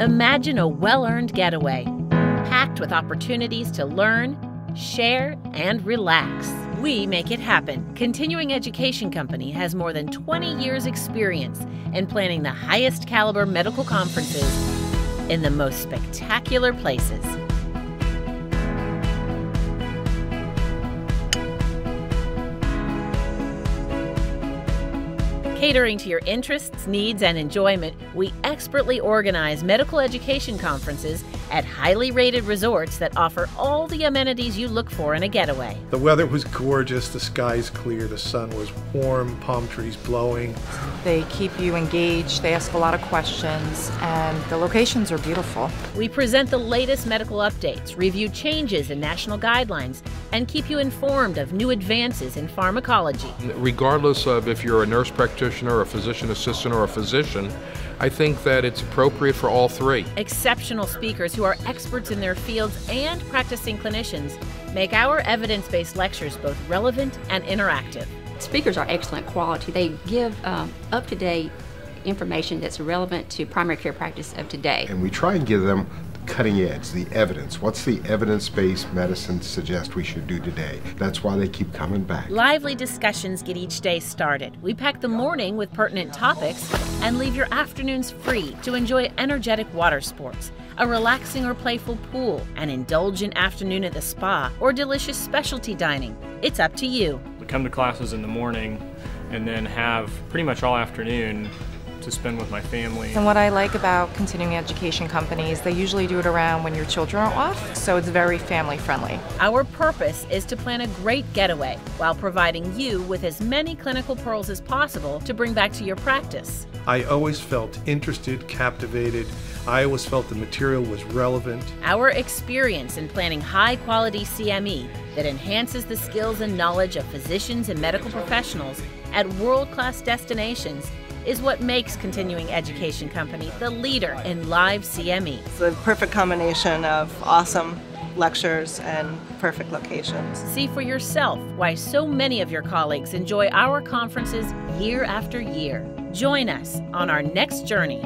Imagine a well earned getaway, packed with opportunities to learn, share, and relax. We make it happen. Continuing Education Company has more than 20 years' experience in planning the highest caliber medical conferences in the most spectacular places. Catering to your interests, needs, and enjoyment, we expertly organize medical education conferences at highly rated resorts that offer all the amenities you look for in a getaway. The weather was gorgeous, the sky's clear, the sun was warm, palm trees blowing. They keep you engaged, they ask a lot of questions, and the locations are beautiful. We present the latest medical updates, review changes in national guidelines, and keep you informed of new advances in pharmacology. Regardless of if you're a nurse practitioner, a physician assistant, or a physician, I think that it's appropriate for all three. Exceptional speakers who are experts in their fields and practicing clinicians make our evidence based lectures both relevant and interactive. Speakers are excellent quality. They give um, up to date information that's relevant to primary care practice of today. And we try and give them cutting edge, the evidence. What's the evidence based medicine suggest we should do today? That's why they keep coming back. Lively discussions get each day started. We pack the morning with pertinent topics and leave your afternoons free to enjoy energetic water sports, a relaxing or playful pool, an indulgent afternoon at the spa, or delicious specialty dining. It's up to you. We come to classes in the morning and then have pretty much all afternoon to spend with my family. And what I like about Continuing Education Company's, they usually do it around when your children are off, so it's very family friendly. Our purpose is to plan a great getaway while providing you with as many clinical pearls as possible to bring back to your practice. I always felt interested, captivated. I always felt the material was relevant. Our experience in planning high quality CME that enhances the skills and knowledge of physicians and medical professionals at world class destinations is what makes Continuing Education Company the leader in live CME. It's the perfect combination of awesome lectures and perfect locations. See for yourself why so many of your colleagues enjoy our conferences year after year. Join us on our next journey.